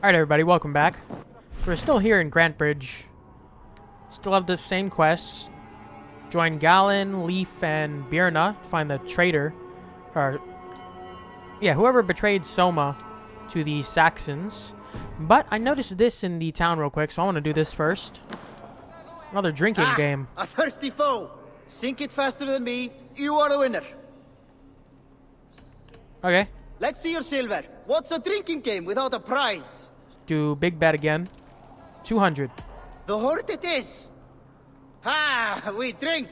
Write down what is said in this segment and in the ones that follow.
Alright everybody, welcome back. We're still here in Grantebridge. Still have the same quests. Join Galen, Leaf, and Birna to find the traitor. Or, yeah, whoever betrayed Soma to the Saxons. But I noticed this in the town real quick, so I want to do this first. Another drinking Ah, game. A thirsty foe. Sink it faster than me. You are the winner. Okay, Let's see your silver. What's a drinking game without a prize? Do big bet again. 200. The horde it is. Ha! We drink.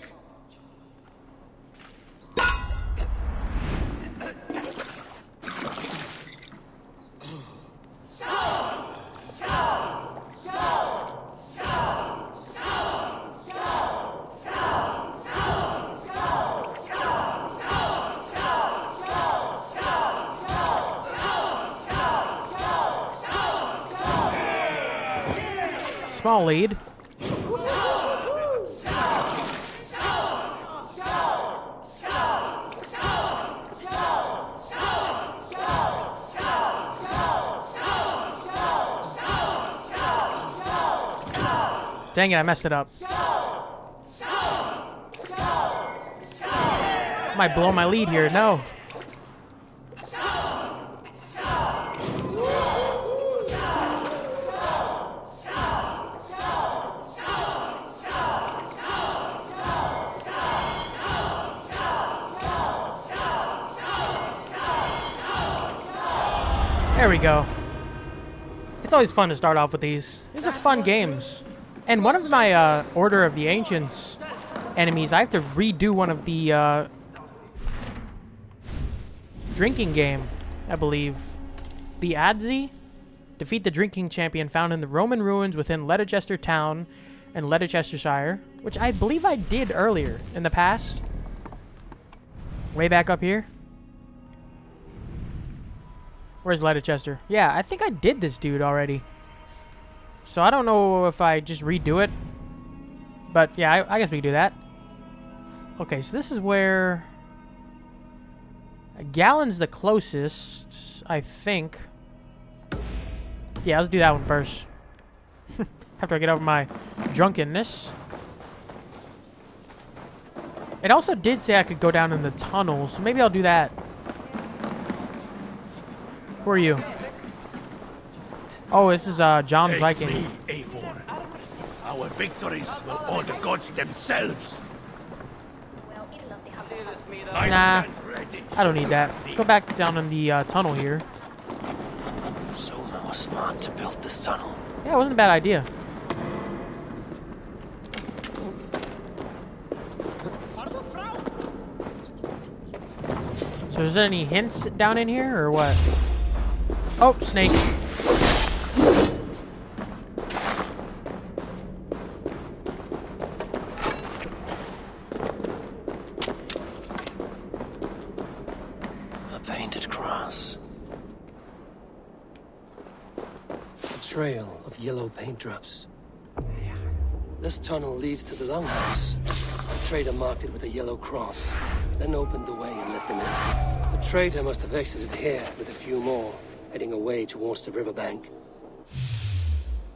Small lead. Dang it, I messed it up. Might blow my lead here. No. There we go. It's always fun to start off with these. These are fun games. And one of my uh, Order of the Ancients enemies, I have to redo one of the uh, drinking game, I believe. The Adzi? Defeat the drinking champion found in the Roman ruins within Leicester town and Leicestershire, which I believe I did earlier in the past. Way back up here. Where's Leicester? Yeah, I think I did this dude already. So I don't know if I just redo it. But yeah, I, I guess we do that. Okay, so this is where... Gallon's the closest, I think. Yeah, let's do that one first. After I get over my drunkenness. It also did say I could go down in the tunnel, so maybe I'll do that. Who are you? Oh, this is uh, John Take Viking. me, Eivor. Our victories will owe the gods themselves. I Nah. I don't need that. Let's go back down in the uh, tunnel here. Soma was smart to build this tunnel. Yeah, it wasn't a bad idea. So is there any hints down in here or what? Oh, snake. A painted cross. A trail of yellow paint drops. This tunnel leads to the longhouse. The trader marked it with a yellow cross, then opened the way and let them in. The trader must have exited here with a few more, heading away towards the riverbank.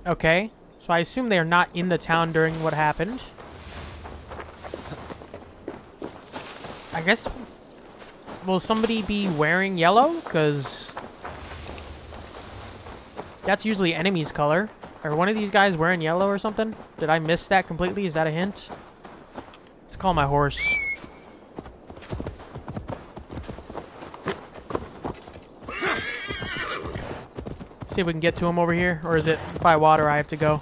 Okay. So I assume they are not in the town during what happened. I guess... Will somebody be wearing yellow? Because... That's usually enemy's color. Are one of these guys wearing yellow or something? Did I miss that completely? Is that a hint? Let's call my horse. See if we can get to him over here. Or is it by water I have to go?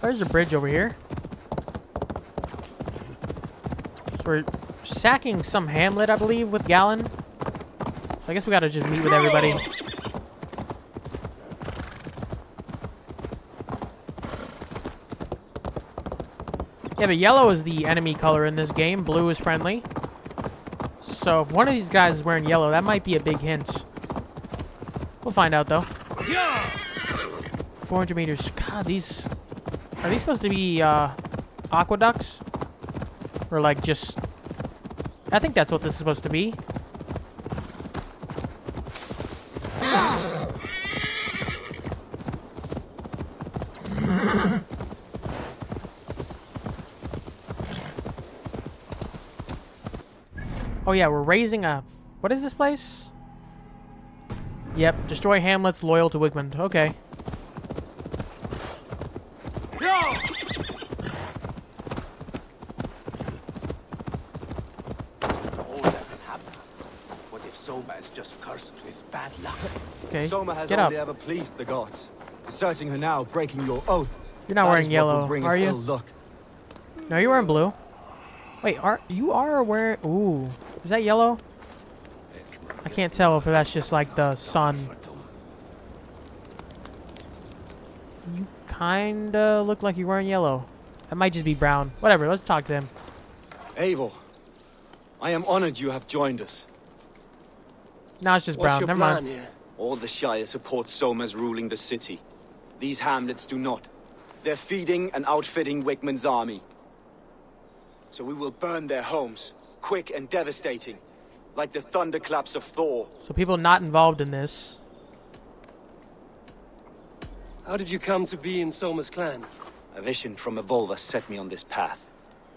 There's a bridge over here. So we're sacking some hamlet, I believe, with Gallon. So I guess we gotta just meet with everybody. Yeah, but yellow is the enemy color in this game. Blue is friendly. So if one of these guys is wearing yellow, that might be a big hint. We'll find out, though. 400 meters. God, these... Are these supposed to be, uh, aqueducts? Or, like, just... I think that's what this is supposed to be. Oh yeah, we're raising a... What is this place? Yep, destroy hamlets loyal to Wigmund. Okay. All that can happen. What if Soma is just cursed with bad luck? Okay, Soma has get up. only ever pleased the gods. Deserting her now, breaking your oath. You're not That wearing yellow, are you? ill luck. No, you're wearing blue. Wait, are you are wearing? Ooh, is that yellow? I can't tell if that's just like the sun. You kinda look like you're wearing yellow. That might just be brown. Whatever. Let's talk to him. Eivor, I am honored you have joined us. No, it's just What's brown. your Never plan mind. here? All the Shire support Soma's ruling the city. These hamlets do not. They're feeding and outfitting Wigmund's army. So we will burn their homes, quick and devastating, like the thunderclaps of Thor. So people not involved in this. How did you come to be in Soma's clan? A vision from Evolva set me on this path.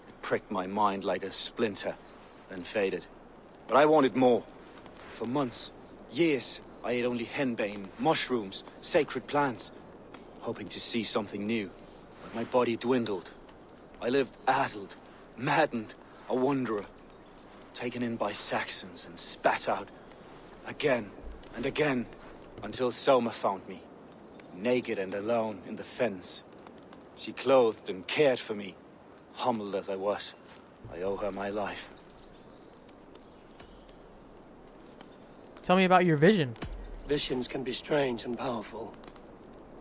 It pricked my mind like a splinter, then faded. But I wanted more. For months, years, I ate only henbane, mushrooms, sacred plants, hoping to see something new. But my body dwindled. I lived addled, maddened, a wanderer, taken in by Saxons and spat out again and again until Soma found me, naked and alone in the fens. She clothed and cared for me, humbled as I was. I owe her my life. Tell me about your vision. Visions can be strange and powerful.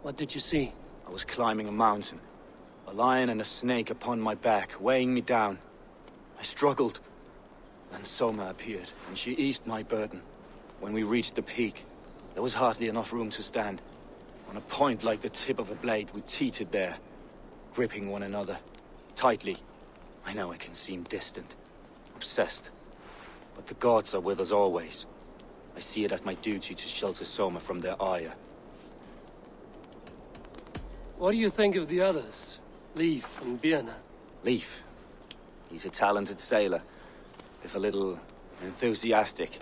What did you see? I was climbing a mountain, a lion and a snake upon my back, weighing me down. I struggled. Then Soma appeared, and she eased my burden. When we reached the peak, there was hardly enough room to stand. On a point like the tip of a blade, we teetered there, gripping one another, tightly. I know I can seem distant, obsessed. But the gods are with us always. I see it as my duty to shelter Soma from their ire. What do you think of the others? Leaf and Birna? Leaf. He's a talented sailor, if a little enthusiastic.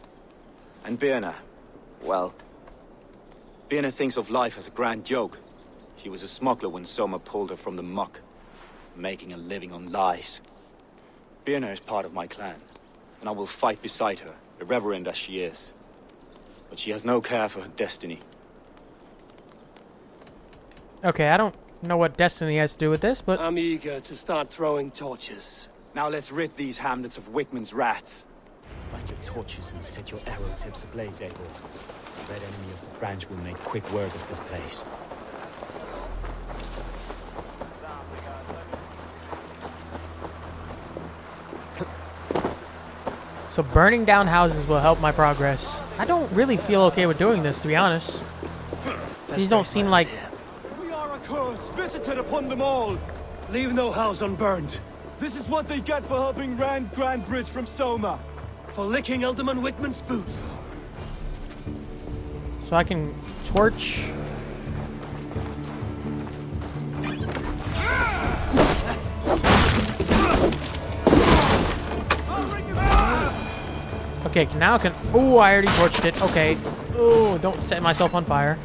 And Birna, well, Birna thinks of life as a grand joke. She was a smuggler when Soma pulled her from the muck, making a living on lies. Birna is part of my clan, and I will fight beside her, irreverent as she is. But she has no care for her destiny. Okay, I don't know what destiny has to do with this, but I'm eager to start throwing torches. Now let's rid these hamlets of Wigmund's rats. Light your torches and set your arrow tips ablaze, Eivor. The red enemy of the branch will make quick work of this place. so burning down houses will help my progress. I don't really feel okay with doing this, to be honest. These don't seem like We are a curse visited upon them all. Leave no house unburned. This is what they get for helping Rand Grantebridge from Soma. For licking Ealdorman Wigmund's boots. So I can torch. Okay, now I can. Oh, I already torched it. Okay. Oh, don't set myself on fire.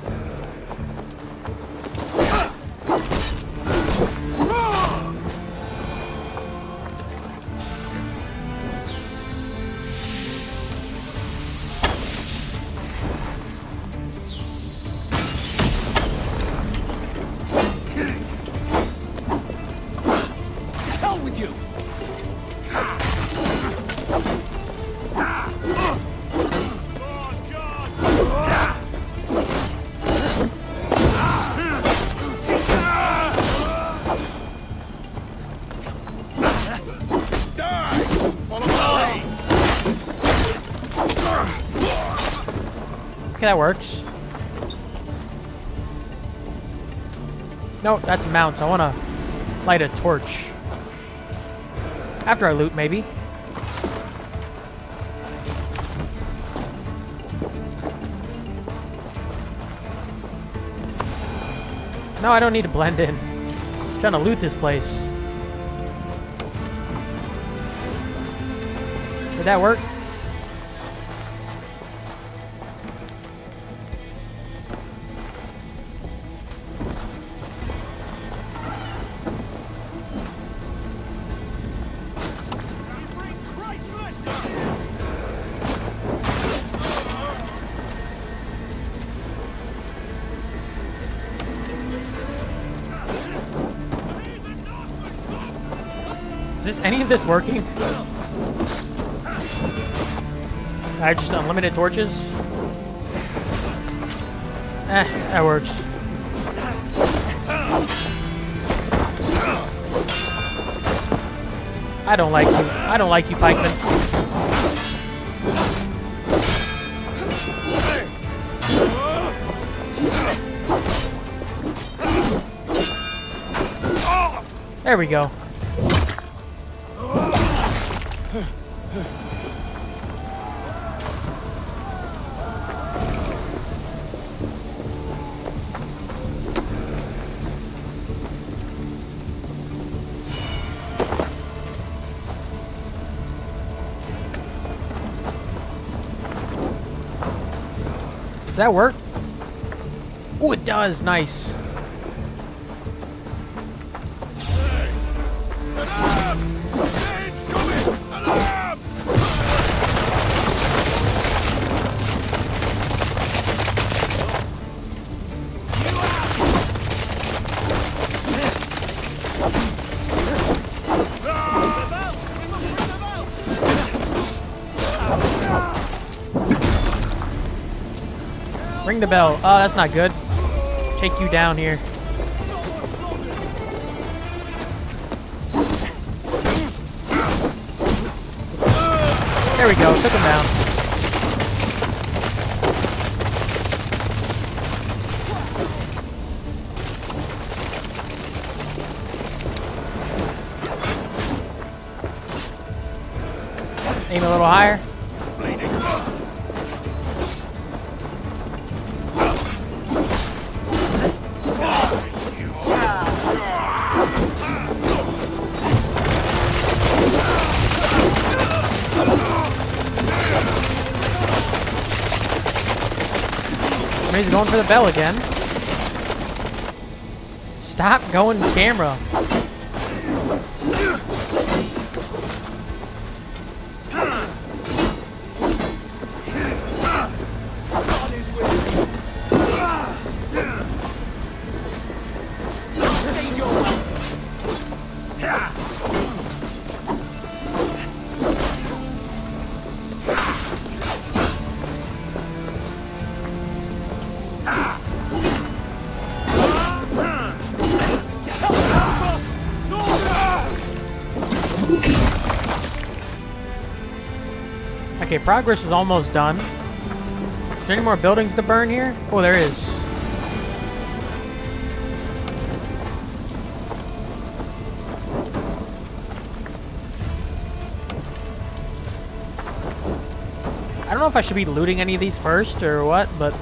That works. No, that's mounts. I want to light a torch. After I loot, maybe. No, I don't need to blend in. I'm trying to loot this place. Did that work? This this working? I just unlimited torches. Eh, that works. I don't like you. I don't like you, pikeman. There we go. Does that work? Oh, it does. Nice. Ring the bell. Oh, that's not good. Take you down here. There we go. Took him down. Aim a little higher. He's going for the bell again. Stop going camera. Progress is almost done. Is there any more buildings to burn here? Oh, there is. I don't know if I should be looting any of these first or what, but...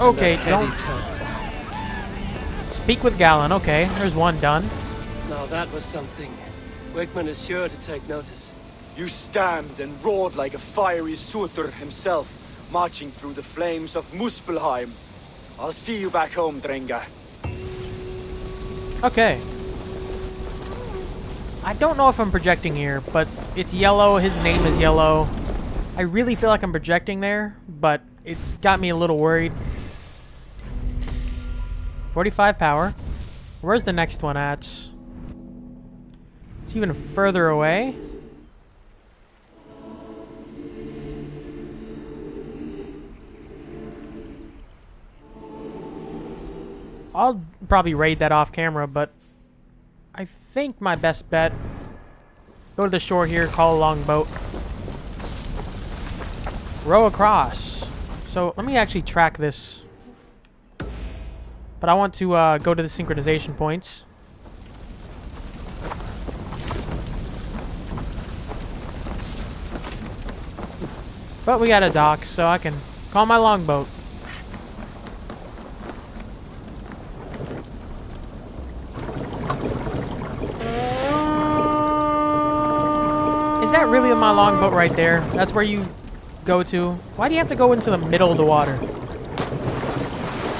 Okay, and don't- heady. Speak with Gallon. Okay, there's one done. Now that was something. Wigmund is sure to take notice. You stamped and roared like a fiery Surtur himself, marching through the flames of Muspelheim. I'll see you back home, Drengr. Okay. I don't know if I'm projecting here, but it's yellow. His name is yellow. I really feel like I'm projecting there, but it's got me a little worried. 45 power. Where's the next one at? It's even further away. I'll probably raid that off camera, but I think my best bet go to the shore here, call a longboat, row across. So let me actually track this. But I want to uh, go to the synchronization points. But we got a dock, so I can call my longboat. Is that really my longboat right there? That's where you go to? Why do you have to go into the middle of the water?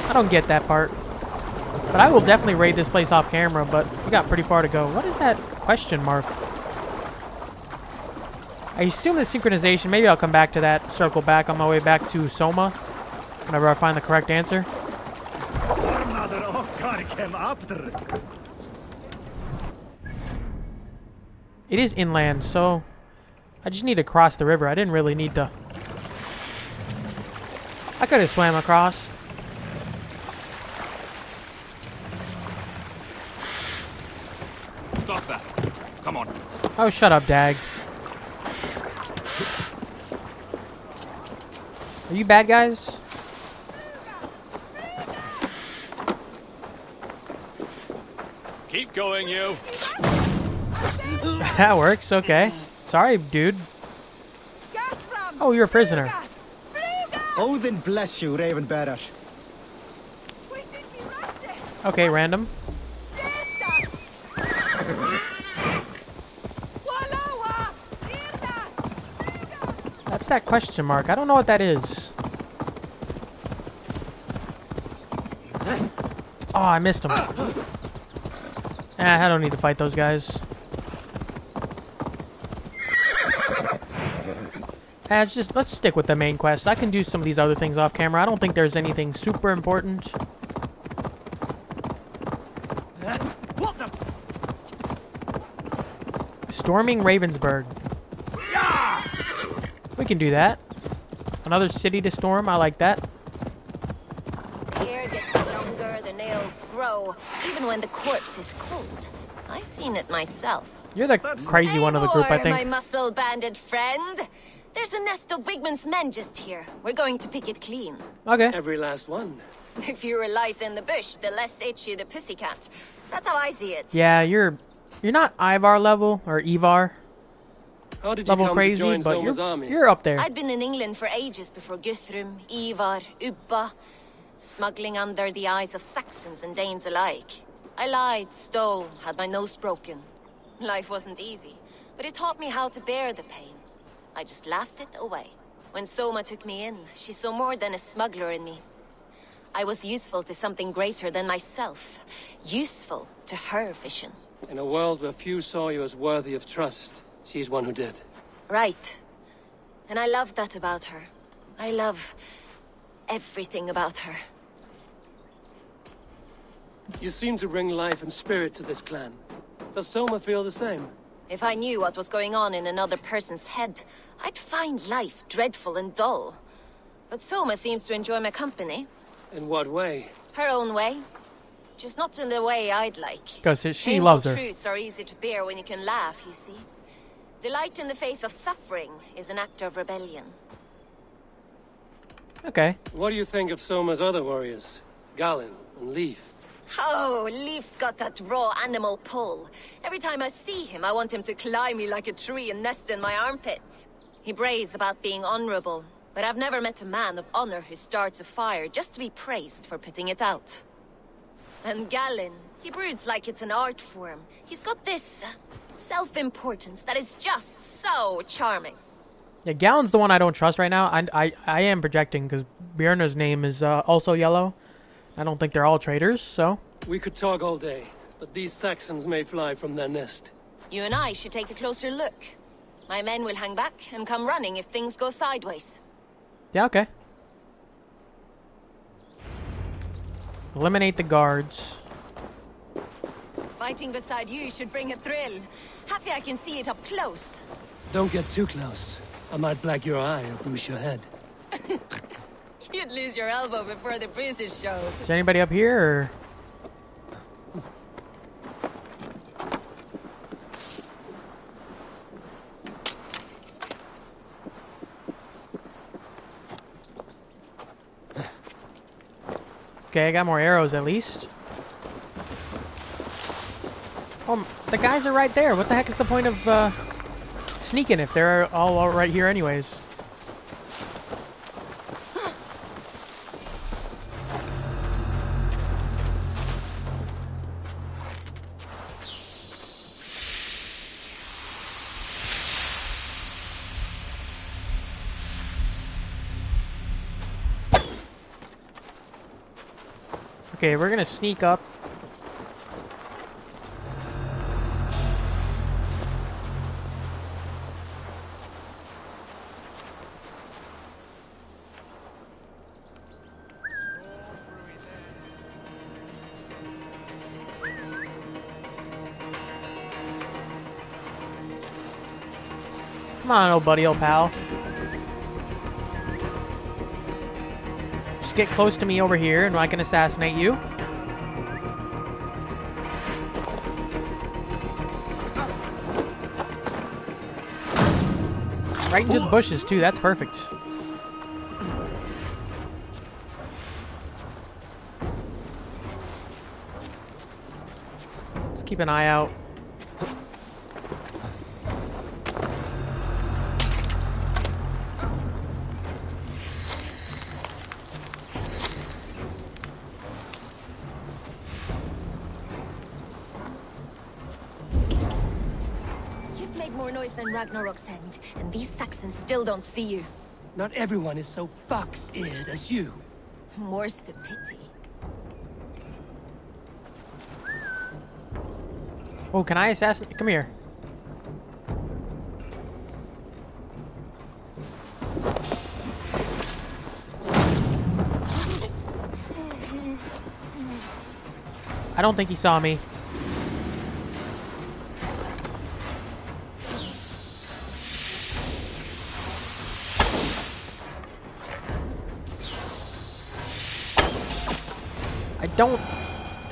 I don't get that part. But I will definitely raid this place off camera, but we got pretty far to go. What is that question mark? I assume the synchronization, maybe I'll come back to that, circle back on my way back to Soma, whenever I find the correct answer. It is inland, so I just need to cross the river. I didn't really need to... I could have swam across. Stop that. Come on. Oh, shut up, Dag. Are you bad guys? Keep going, you. that works, okay. Sorry, dude. Oh, you're a prisoner. Oh, Odin bless you, Raven Bearer. Okay, random. That's that question mark. I don't know what that is. Oh, I missed him. Ah, I don't need to fight those guys. Ah, it's just let's stick with the main quest. I can do some of these other things off camera. I don't think there's anything super important. Storming Ravensburg. We can do that. Another city to storm. I like that. Hair gets stronger, the nails grow, even when the corpse is cold. I've seen it myself. You're the crazy one of the group, I Eivor, think. my muscle-banded friend. There's a nest of Wigmund's men just here. We're going to pick it clean. Okay. Every last one. The fewer lice in the bush, the less itchy the pussycat. That's how I see it. Yeah, you're you're not Ivar level or Ivar How did you level come crazy, to join but you're army? you're up there. I'd been in England for ages before Guthrum, Ivar, Ubba, smuggling under the eyes of Saxons and Danes alike. I lied, stole, had my nose broken. Life wasn't easy, but it taught me how to bear the pain. I just laughed it away. When Soma took me in, she saw more than a smuggler in me. I was useful to something greater than myself. Useful to her vision. In a world where few saw you as worthy of trust, she's one who did. Right. And I love that about her. I love everything about her. You seem to bring life and spirit to this clan. Does Soma feel the same? If I knew what was going on in another person's head, I'd find life dreadful and dull. But Soma seems to enjoy my company. In what way? Her own way. Just not in the way I'd like. Because she Painful loves her. truths are easy to bear when you can laugh, you see. Delight in the face of suffering is an act of rebellion. Okay. What do you think of Soma's other warriors? Galen and Leaf? Oh, Leaf's got that raw animal pull. Every time I see him, I want him to climb me like a tree and nest in my armpits. He brays about being honorable, but I've never met a man of honor who starts a fire just to be praised for putting it out. And Galen, he broods like it's an art form. He's got this uh, self-importance that is just so charming. Yeah, Gallon's the one I don't trust right now. I I, I am projecting because Bjorna's name is uh, also yellow. I don't think they're all traitors, so We could talk all day, but these Saxons may fly from their nest. You and I should take a closer look. My men will hang back and come running if things go sideways. yeah, okay. Eliminate the guards. Fighting beside you should bring a thrill. Happy I can see it up close. Don't get too close. I might black your eye or bruise your head. You'd lose your elbow before the bruises showed. Is anybody up here? Or... Okay, I got more arrows at least. Oh, the guys are right there. What the heck is the point of uh, sneaking if they're all, all right here anyways? Okay, we're gonna sneak up. Buddy, old pal. Just get close to me over here and I can assassinate you. Right into the bushes, too. That's perfect. Let's keep an eye out. You've made more noise than Ragnarok's and these Saxons still don't see you. Not everyone is so fox-eared as you. More's the pity. Oh, can I assassinate? Come here. I don't think he saw me. Don't...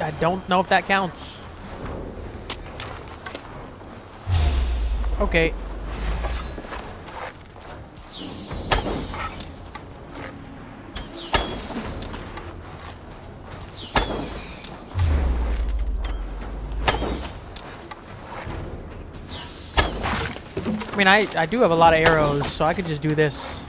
I don't know if that counts. Okay. I mean, I, I do have a lot of arrows, so I could just do this.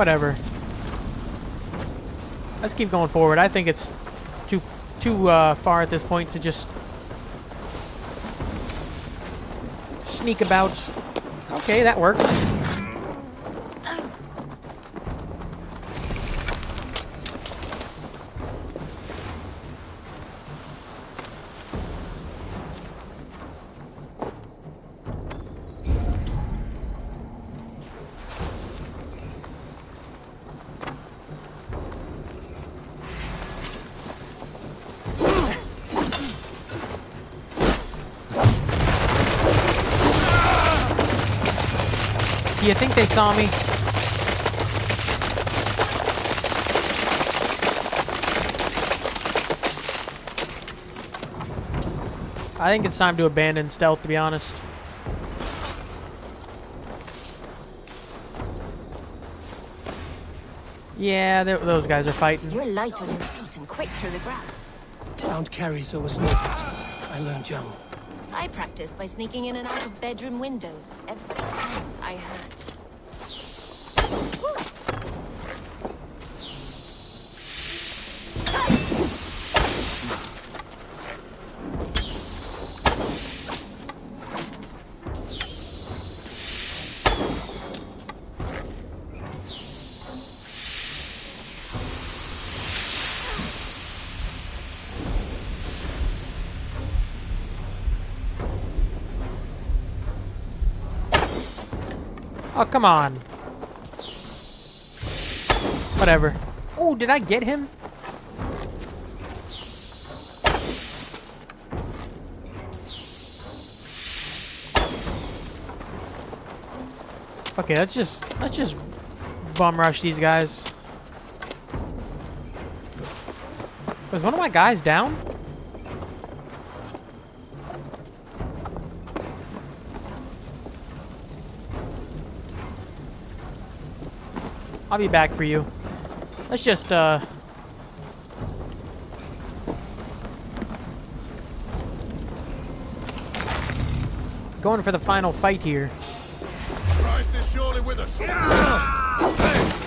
Whatever. Let's keep going forward. I think it's too too uh, far at this point to just sneak about. Okay, that worked. You think they saw me? I think it's time to abandon stealth, to be honest. Yeah, those guys are fighting. You're light on your feet and quick through the grass. Sound carries over snowdrifts. I learned young. I practiced by sneaking in and out of bedroom windows every chance I had. Oh, come on. Whatever. Oh, did I get him? Okay, let's just let's just bum rush these guys. Was one of my guys down? I'll be back for you. Let's just, uh... Going for the final fight here. Christ is surely with us. shouts.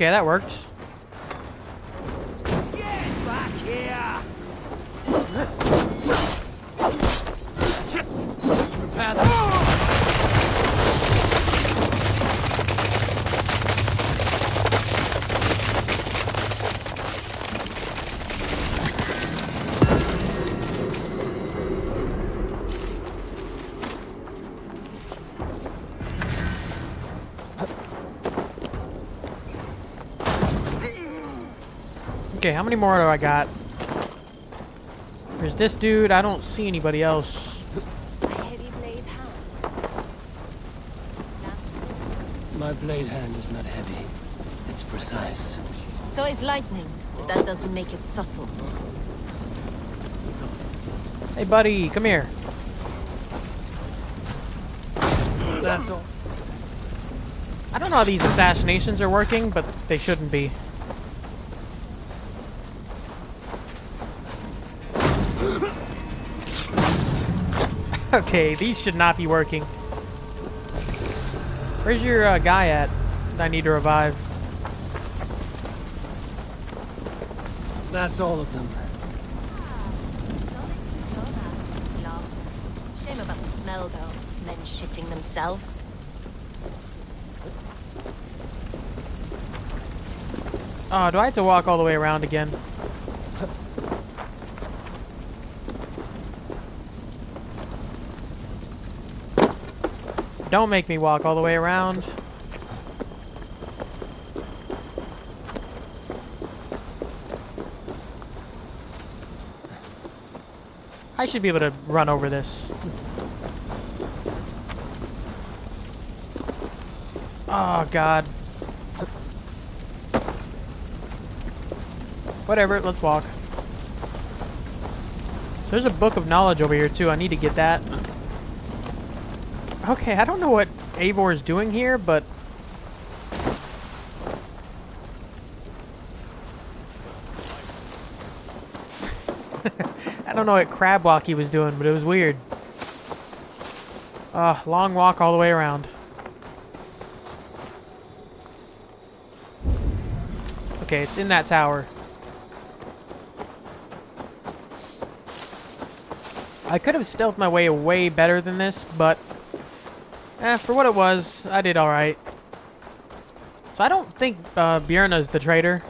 Okay, that worked. How many more do I got? There's this dude. I don't see anybody else. A heavy blade hand. My blade hand is not heavy. It's precise. So is lightning, but that doesn't make it subtle. Hey, buddy, come here. That's all. I don't know how these assassinations are working, but they shouldn't be. okay, these should not be working. Where's your uh, guy at that I need to revive? That's all of them. Shame about the smell, though. Men shitting themselves. Oh, do I have to walk all the way around again? Don't make me walk all the way around. I should be able to run over this. Oh, God. Whatever, let's walk. There's a book of knowledge over here, too. I need to get that. Okay, I don't know what Eivor is doing here, but... I don't know what crab walk he was doing, but it was weird. Ah, long walk all the way around. Okay, it's in that tower. I could have stealthed my way way better than this, but eh, for what it was, I did alright. So I don't think uh, Björna's the traitor.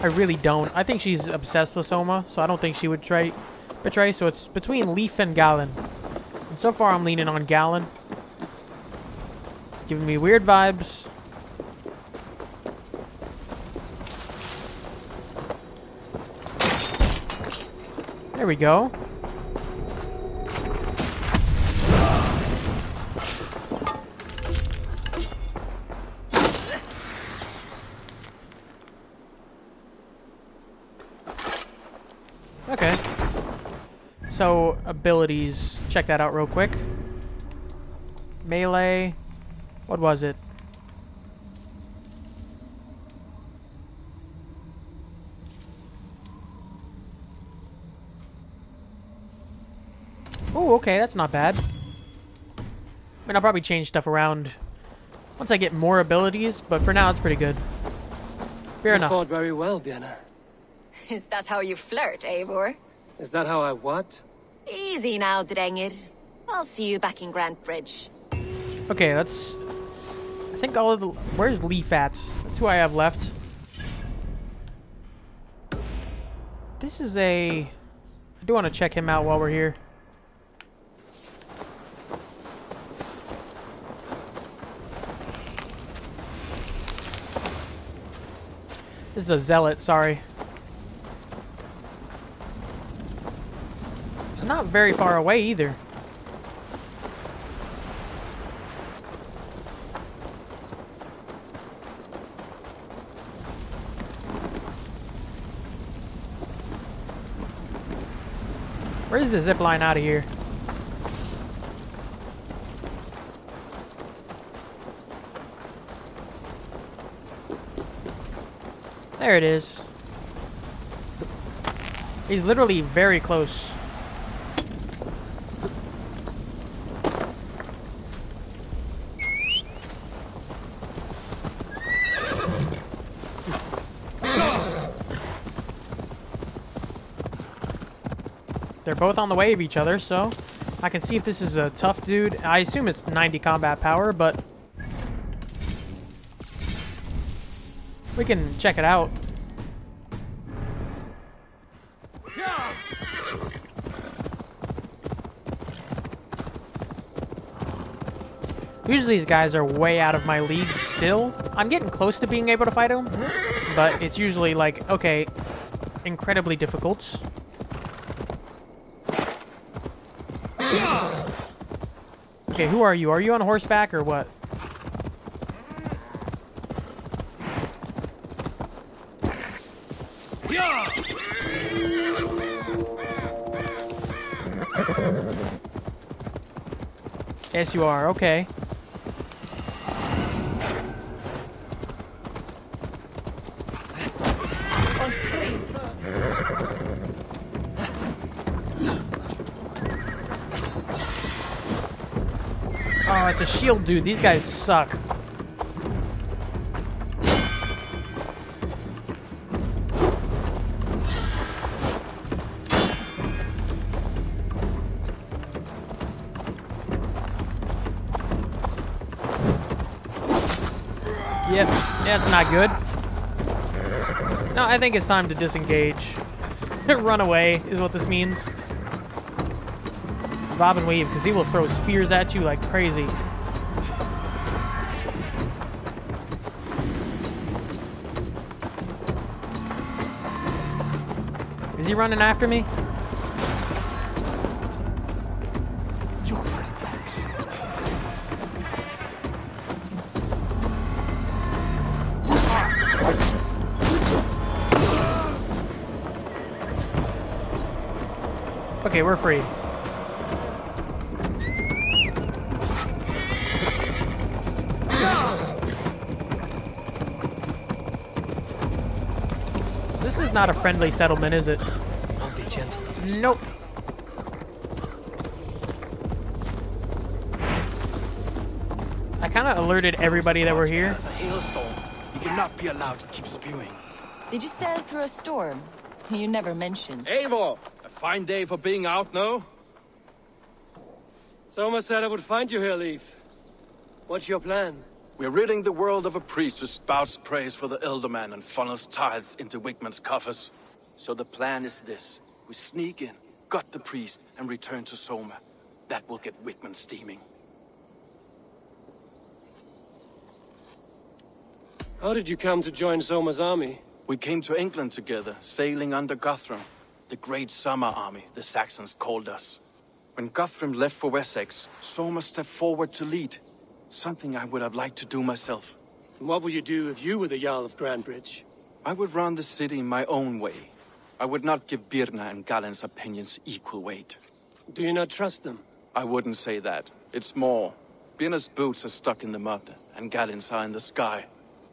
I really don't. I think she's obsessed with Soma, so I don't think she would try betray. So it's between Leaf and Galen. And so far, I'm leaning on Galen. It's giving me weird vibes. There we go. Abilities. Check that out real quick. Melee. What was it? Oh, okay, that's not bad. I mean, I'll probably change stuff around once I get more abilities, but for now, it's pretty good. Fair You enough. fought very well, Birna. Is that how you flirt, Eivor? Is that how I what? Easy now, Drengr. I'll see you back in Grantebridge. Okay, let's... I think all of the... Where's Leaf at? That's who I have left. This is a... I do want to check him out while we're here. This is a zealot, sorry. Not very far away either. Where's the zip line out of here? There it is. He's literally very close. They're both on the way of each other, so I can see if this is a tough dude. I assume it's 90 combat power, but we can check it out. Usually these guys are way out of my league still. I'm getting close to being able to fight them, but it's usually like, okay, incredibly difficult. Okay, who are you? Are you on horseback or what? Yes, you are. Okay. It's a shield dude. These guys suck. Yep, that's not good. No, I think it's time to disengage. Run away is what this means. Bob and weave, because he will throw spears at you like crazy. Is he running after me? Okay, we're free. Not a friendly settlement, is it? I'll be gentle. Nope. I kind of alerted everybody that we're here. There's a hailstorm. You cannot be allowed to keep spewing. Did you sail through a storm? You never mentioned. Eivor! A fine day for being out, no? Soma said I would find you here, Lif. What's your plan? We're ridding the world of a priest who spouts praise for the Ealdorman and funnels tithes into Wigmund's coffers. So the plan is this. We sneak in, gut the priest, and return to Soma. That will get Wigmund steaming. How did you come to join Soma's army? We came to England together, sailing under Guthrum. The Great Summer Army, the Saxons called us. When Guthrum left for Wessex, Soma stepped forward to lead. Something I would have liked to do myself. And what would you do if you were the Jarl of Grantebridge? I would run the city my own way. I would not give Birna and Galinn's opinions equal weight. Do you not trust them? I wouldn't say that. It's more. Birna's boots are stuck in the mud, and Galinn's are in the sky.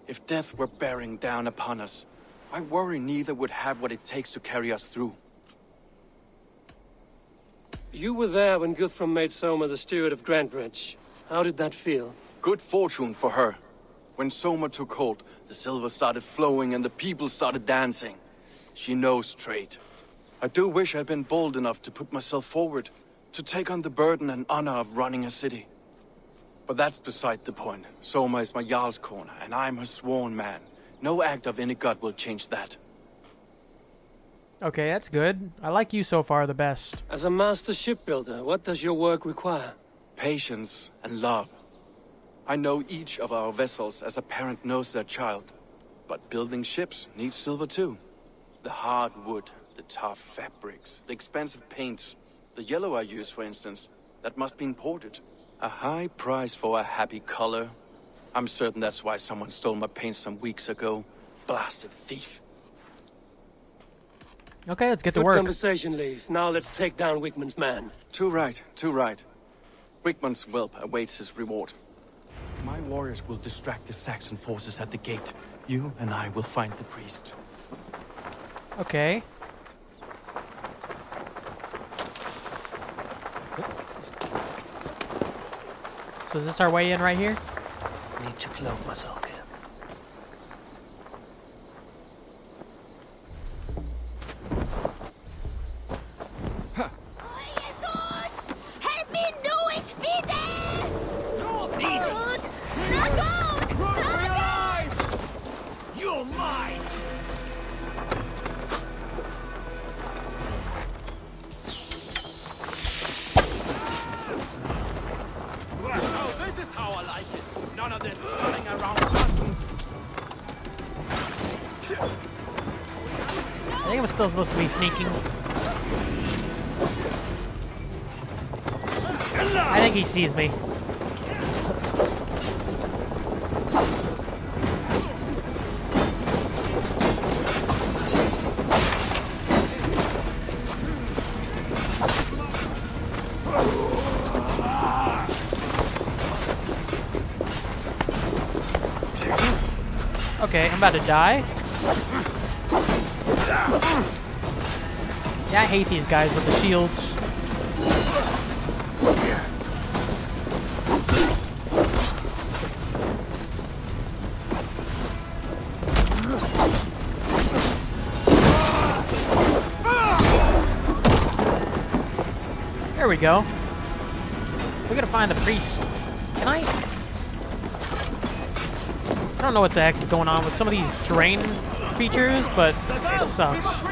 If death were bearing down upon us, I worry neither would have what it takes to carry us through. You were there when Guthrum made Soma the steward of Grantebridge. How did that feel? Good fortune for her. When Soma took hold, the silver started flowing and the people started dancing. She knows trade. I do wish I'd been bold enough to put myself forward, to take on the burden and honor of running a city. But that's beside the point. Soma is my Jarlskona, and I'm her sworn man. No act of any god will change that. Okay, that's good. I like you so far the best. As a master shipbuilder, what does your work require? Patience and love. I know each of our vessels as a parent knows their child. But building ships needs silver too. The hard wood, the tough fabrics, the expensive paints. The yellow I use, for instance, that must be imported. A high price for a happy color. I'm certain that's why someone stole my paint some weeks ago. Blasted thief. Okay, let's get to work. conversation, Lif. Now let's take down Wigmund's man. Too right, too right. Wigmund's whelp awaits his reward. My warriors will distract the Saxon forces at the gate. You and I will find the priest. Okay. So is this our way in right here? Need to cloak myself I'm still supposed to be sneaking. I think he sees me. Okay, I'm about to die. Yeah, I hate these guys with the shields. There we go. We gotta find the priest. Can I? I don't know what the heck's going on with some of these terrain features, but it sucks.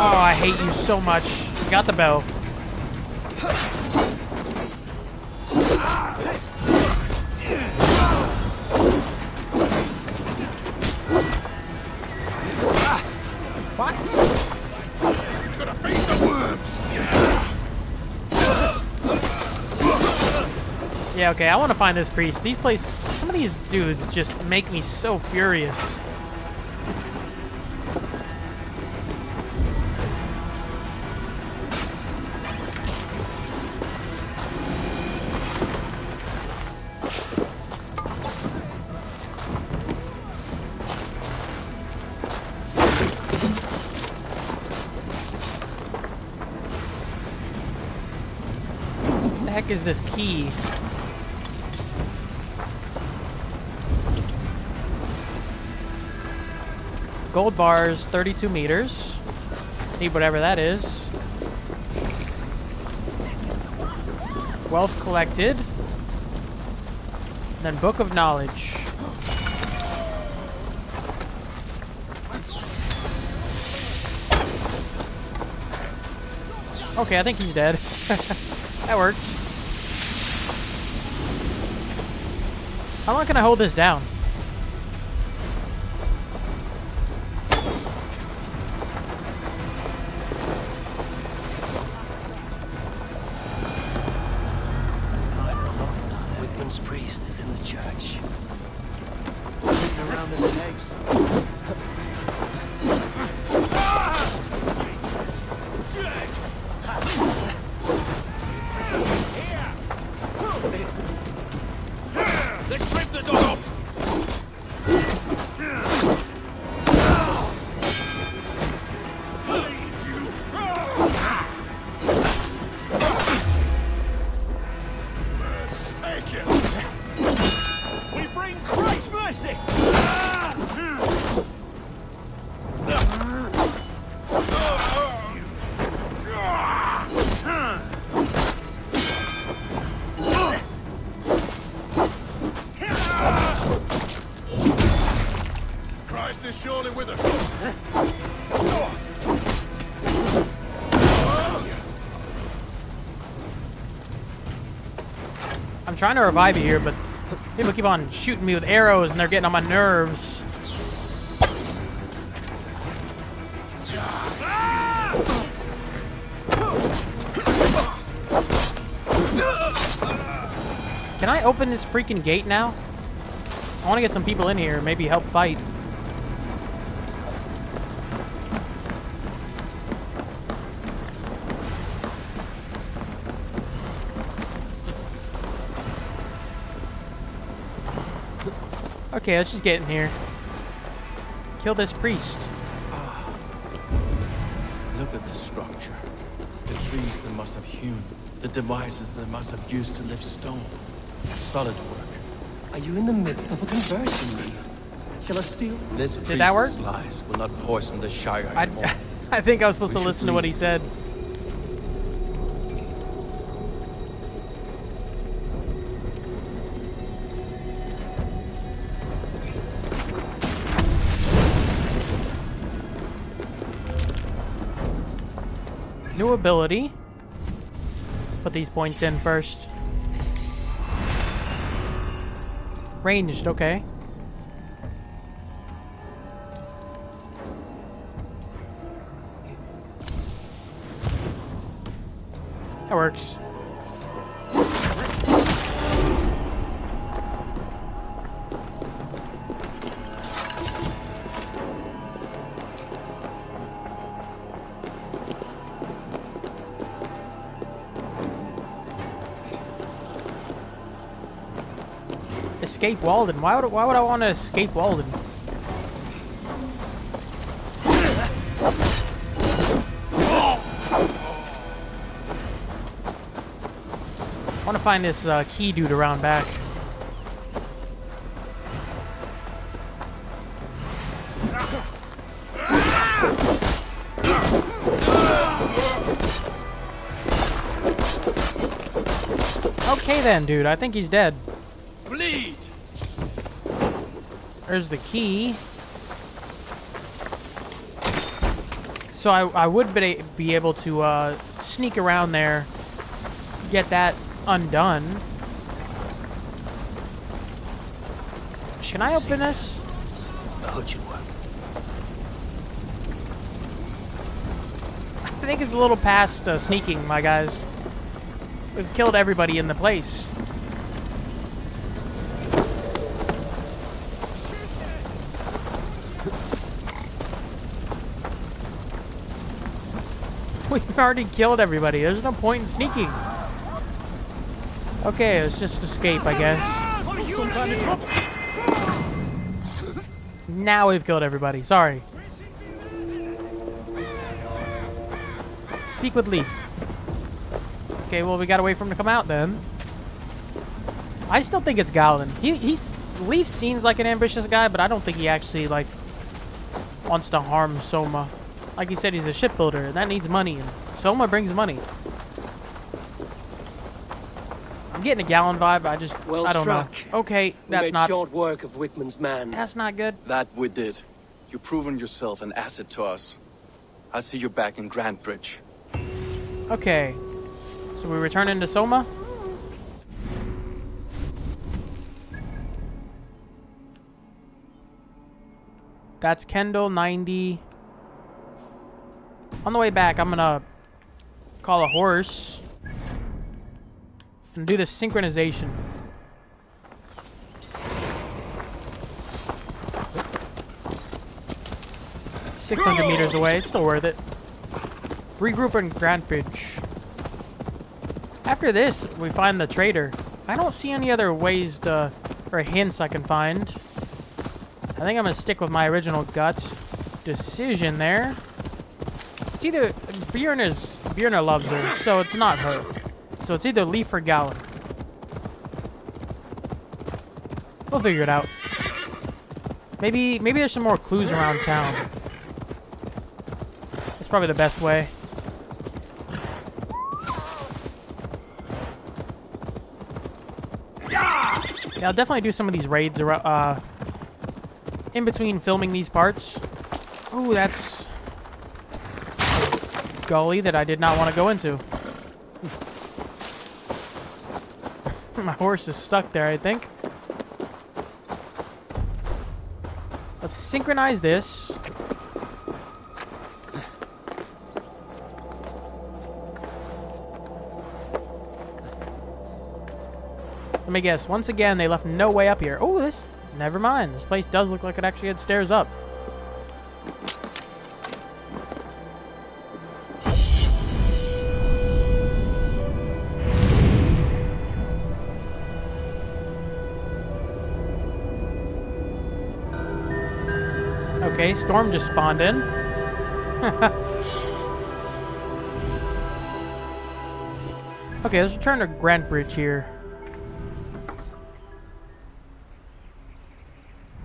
Oh, I hate you so much. Got the bell. Okay, I want to find this priest. These places, some of these dudes just make me so furious. The heck is this key? Gold bars, 32 meters. Need whatever that is. Wealth collected. Then Book of Knowledge. Okay, I think he's dead. that works. How long can I hold this down? Surely with us. I'm trying to revive you here, but people keep on shooting me with arrows and they're getting on my nerves. Can I open this freaking gate now? I want to get some people in here, maybe help fight. Okay, let's just get in here. Kill this priest. Ah, look at this structure. The trees they must have hewn. The devices they must have used to lift stone. Solid work. Are you in the midst of a conversion, Lif? Shall I steal? This Did that work? priest's lies will not poison the Shire I, anymore. I think I was supposed We to should listen to what he said. Ability. Put these points in first. Ranged, okay. Escape Walden. Why would why would I want to escape Walden? I want to find this uh, key dude around back. Okay then, dude. I think he's dead. There's the key. So I, I would be, be able to uh, sneak around there, get that undone. Can I open this? The hood should work. I think it's a little past uh, sneaking, my guys. We've killed everybody in the place. We've already killed everybody. There's no point in sneaking. Okay, let's just escape, I guess. Now we've killed everybody. Sorry. Speak with Lif. Okay, well, we gotta wait for him to come out then. I still think it's Galinn. He, he's... Lif seems like an ambitious guy, but I don't think he actually, like, wants to harm Soma. Like he said, he's a shipbuilder, and that needs money, and Soma brings money. I'm getting a Galinn vibe, I just... Well I don't struck. know. Okay, We that's made not... short work of Wigmund's man. That's not good. That we did. You've proven yourself an asset to us. I'll see you back in Grantebridge. Okay. So we return into Soma? That's Kendall, 90. On the way back, I'm gonna call a horse and do the synchronization. Six hundred meters away, it's still worth it. Regroup in Grantebridge. After this, we find the trader. I don't see any other ways to, or hints I can find. I think I'm gonna stick with my original gut decision there. It's either Bjorn is loves her, so it's not her. So it's either Lif or Galinn. We'll figure it out. Maybe maybe there's some more clues around town. That's probably the best way. Yeah, I'll definitely do some of these raids uh, in between filming these parts. Ooh, that's gully that I did not want to go into. My horse is stuck there, I think. Let's synchronize this. Let me guess. Once again, they left no way up here. Oh, this... Never mind. This place does look like it actually had stairs up. Storm just spawned in. okay, let's return to Grantebridge here.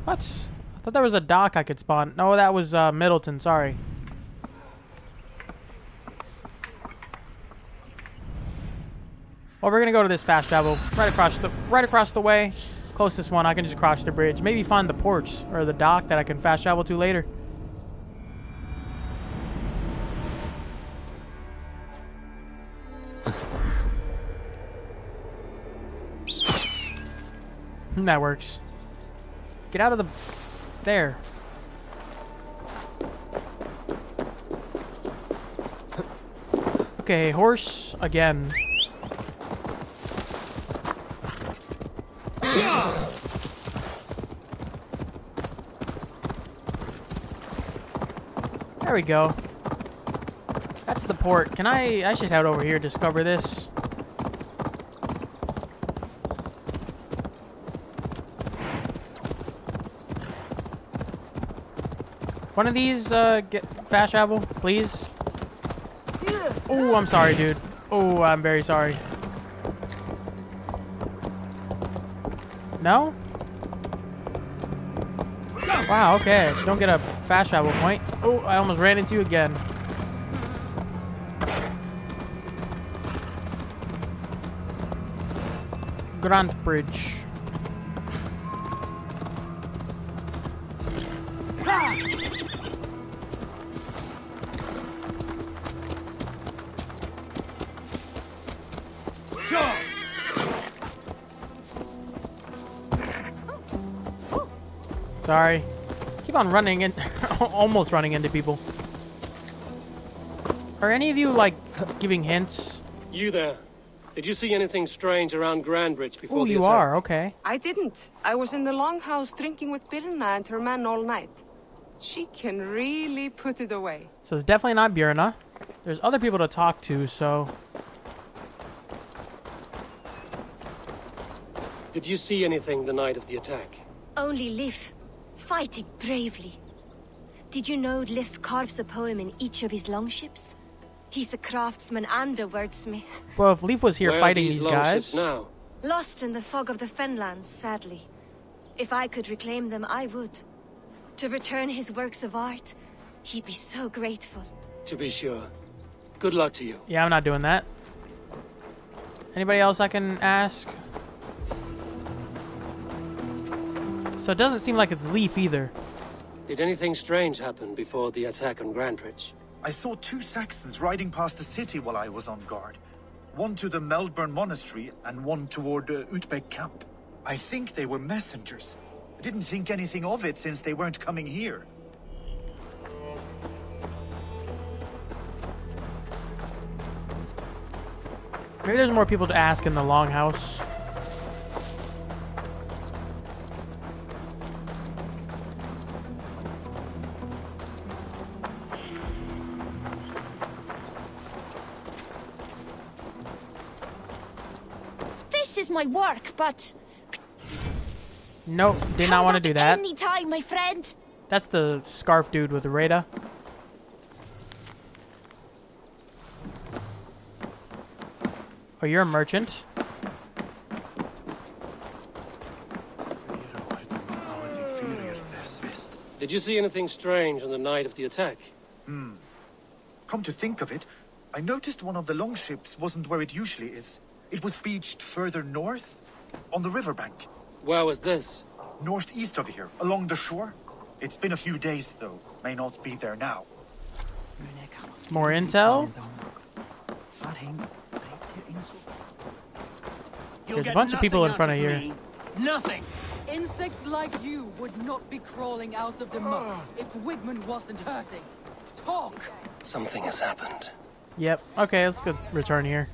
What? I thought there was a dock I could spawn. No, that was uh, Middleton. Sorry. Well, we're gonna go to this fast travel right across the right across the way closest one, I can just cross the bridge. Maybe find the porch or the dock that I can fast travel to later. Hmm, that works. Get out of the... There. Okay, horse again. There we go. That's the port. Can I... I should head over here discover this. One of these, uh, get fast travel, please. Oh, I'm sorry, dude. Oh, I'm very sorry. No? Wow, okay. Don't get a fast travel point. Oh, I almost ran into you again. Grand Bridge. Sorry. Keep on running and almost running into people. Are any of you like giving hints? You there. Did you see anything strange around Grantebridge before Oh, the you attack? are. Okay. I didn't. I was in the longhouse drinking with Birna and her man all night. She can really put it away. So it's definitely not Birna. There's other people to talk to, so Did you see anything the night of the attack? Only Lif, fighting bravely. Did you know Lif carves a poem in each of his longships? He's a craftsman and a wordsmith. well, if Lif was here Where fighting these these guys, now? Lost in the fog of the Fenlands, sadly. If I could reclaim them, I would. To return his works of art, he'd be so grateful. To be sure. Good luck to you. yeah, I'm not doing that. Anybody else I can ask? So it doesn't seem like it's Lif either. Did anything strange happen before the attack on Grantebridge? I saw two Saxons riding past the city while I was on guard. One to the Melbourne Monastery and one toward uh, Utbeck Camp. I think they were messengers. I didn't think anything of it since they weren't coming here. Maybe there's more people to ask in the longhouse. My work, but Nope, did not want to do that. Any time, my friend. That's the scarf dude with the Rada. Oh, you're a merchant? Did you see anything strange on the night of the attack? Hmm. Come to think of it, I noticed one of the longships wasn't where it usually is. It was beached further north, on the riverbank. Where was this? Northeast of here, along the shore. It's been a few days, though. May not be there now. More intel? There's a bunch of people in front of here. Nothing. Insects like you would not be crawling out of the muck ah. if Wigmund wasn't hurting. Talk! Something has happened. Yep. Okay, let's go return here.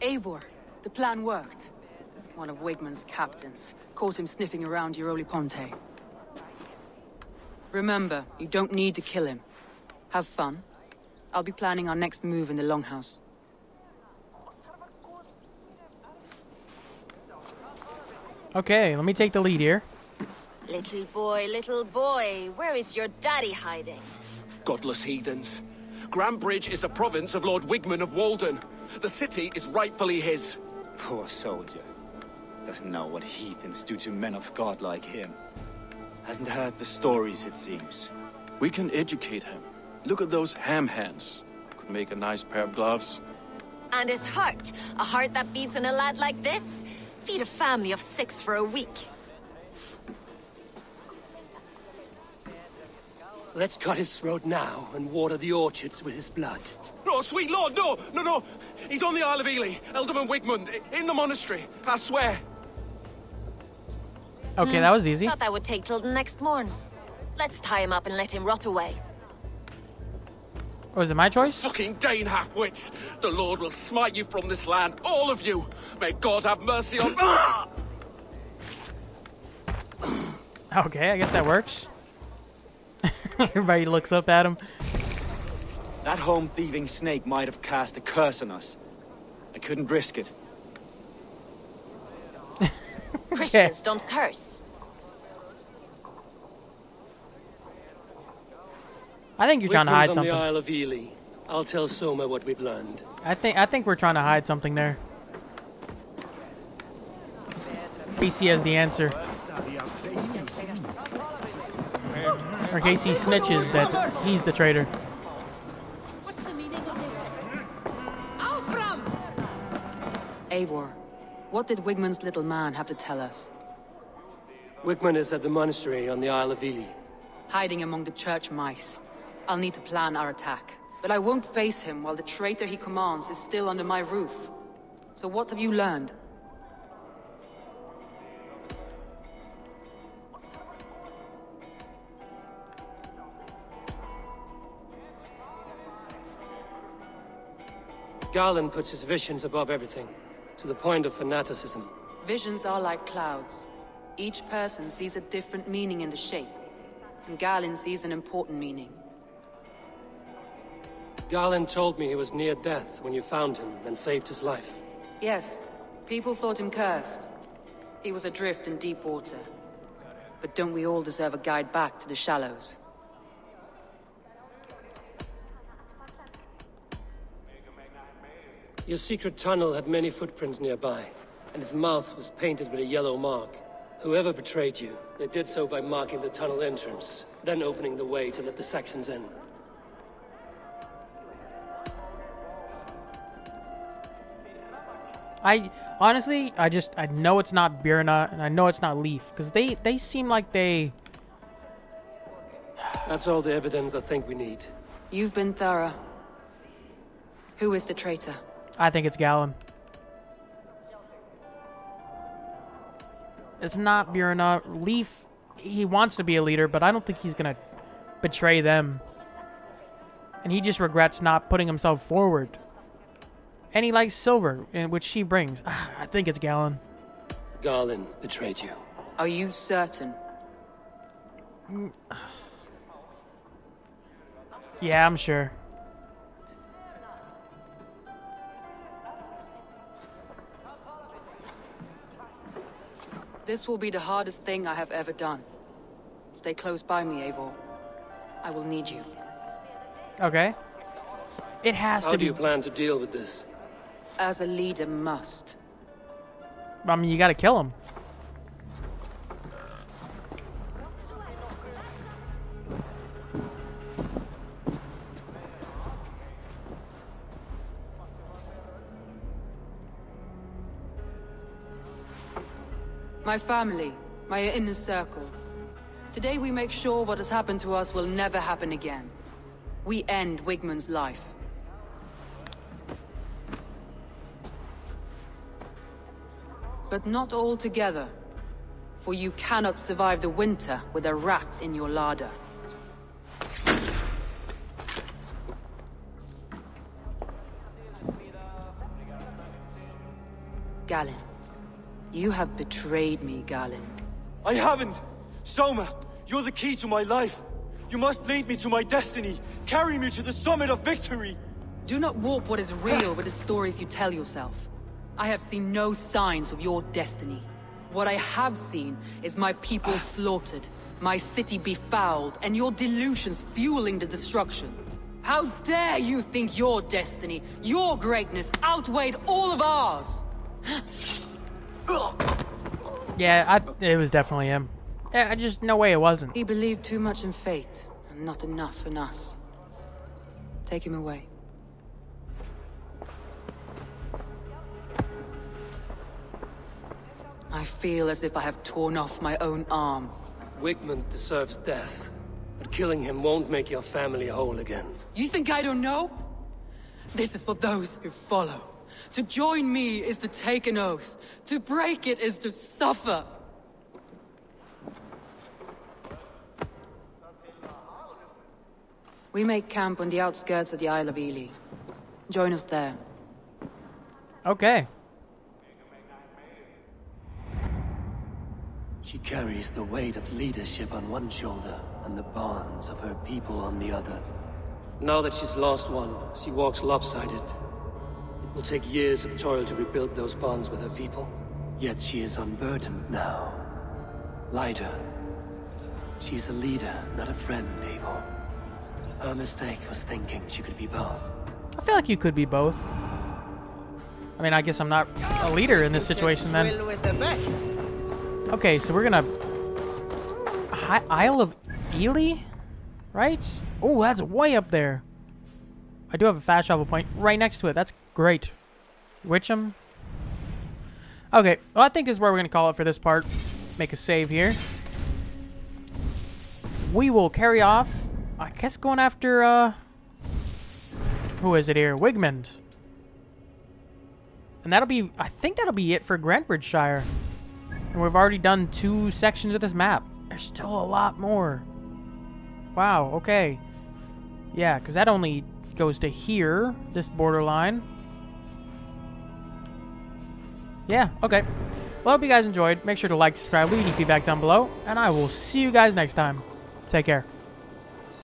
Eivor, the plan worked. One of Wigmund's captains caught him sniffing around Euroli Ponte. Remember, you don't need to kill him. Have fun. I'll be planning our next move in the Longhouse. Okay, let me take the lead here. Little boy, little boy, where is your daddy hiding? Godless heathens. Grantebridge is the province of Lord Wigmund of Walden. The city is rightfully his. Poor soldier. Doesn't know what heathens do to men of God like him. Hasn't heard the stories, it seems. We can educate him. Look at those ham hands. Could make a nice pair of gloves. And his heart, a heart that beats in a lad like this? Feed a family of six for a week. Let's cut his throat now and water the orchards with his blood. No, sweet lord, no, no, no. He's on the Isle of Ely, Ealdorman Wigmund, in the monastery, I swear. Okay, that was easy. Thought that would take till the next morn. Let's tie him up and let him rot away. Was it my choice? Fucking Dane halfwits! The Lord will smite you from this land, all of you! May God have mercy on. Ah! Okay, I guess that works. Everybody looks up at him. That home thieving snake might have cast a curse on us. I couldn't risk it. Christians don't curse. I think you're trying to hide Wigmund's on something. the Isle of Ely. I'll tell Soma what we've learned. I think I think we're trying to hide something there. BC has the answer. Or in case he snitches that he's the traitor. Eivor, what did Wigmund's little man have to tell us? Wigmund is at the monastery on the Isle of Ely. Hiding among the church mice. I'll need to plan our attack. But I won't face him while the traitor he commands is still under my roof. So what have you learned? Galinn puts his visions above everything, to the point of fanaticism. Visions are like clouds. Each person sees a different meaning in the shape. And Galinn sees an important meaning. Galinn told me he was near death when you found him and saved his life. Yes, people thought him cursed. He was adrift in deep water. But don't we all deserve a guide back to the shallows? Your secret tunnel had many footprints nearby, and its mouth was painted with a yellow mark. Whoever betrayed you, they did so by marking the tunnel entrance, then opening the way to let the Saxons in. I honestly, I just I know it's not Birna and I know it's not Lif because they they seem like they. That's all the evidence I think we need. You've been thorough. Who is the traitor? I think it's Galinn. It's not Birna. Uh, Lif, he wants to be a leader, but I don't think he's gonna betray them. And he just regrets not putting himself forward. And he likes silver, eh, which she brings. Ah, I think it's Galinn. Galinn betrayed you. Are you certain? Mm. Yeah, I'm sure. This will be the hardest thing I have ever done. Stay close by me, Eivor. I will need you. Okay. It has How to do you plan to deal with this? As a leader must. I mean, you gotta kill him. My family, my inner circle. Today we make sure what has happened to us will never happen again. We end Wigmund's life. But not all together. For you cannot survive the winter with a rat in your larder. Galinn. You have betrayed me, Galinn. I haven't! Soma, you're the key to my life. You must lead me to my destiny. Carry me to the summit of victory. Do not warp what is real with the stories you tell yourself. I have seen no signs of your destiny. What I have seen is my people slaughtered, my city befouled, and your delusions fueling the destruction. How dare you think your destiny, your greatness, outweighed all of ours? Yeah, I, it was definitely him. Yeah, I just no way it wasn't. He believed too much in fate, and not enough in us. Take him away. I feel as if I have torn off my own arm. Wigmund deserves death, but killing him won't make your family whole again. You think I don't know? This is for those who follow. To join me is to take an oath. To break it is to suffer. We make camp on the outskirts of the Isle of Ely. Join us there. Okay. She carries the weight of leadership on one shoulder and the bonds of her people on the other. Now that she's lost one, she walks lopsided, it will take years of toil to rebuild those bonds with her people. Yet she is unburdened now. Lighter. She's a leader, not a friend, Eivor. Her mistake was thinking she could be both. I feel like you could be both. I mean, I guess I'm not a leader in this situation then. Will with the best. Okay, so we're gonna... Hi Isle of Ely? Right? Oh, that's way up there. I do have a fast travel point right next to it. That's great. Witcham? Okay, well, I think this is where we're gonna call it for this part. Make a save here. We will carry off, I guess going after, uh... Who is it here? Wigmund. And that'll be, I think that'll be it for Grantebridgeshire. And we've already done two sections of this map. There's still a lot more. Wow, okay. Yeah, because that only goes to here, this borderline. Yeah, okay. Well, I hope you guys enjoyed. Make sure to like, subscribe, leave any feedback down below, and I will see you guys next time. Take care.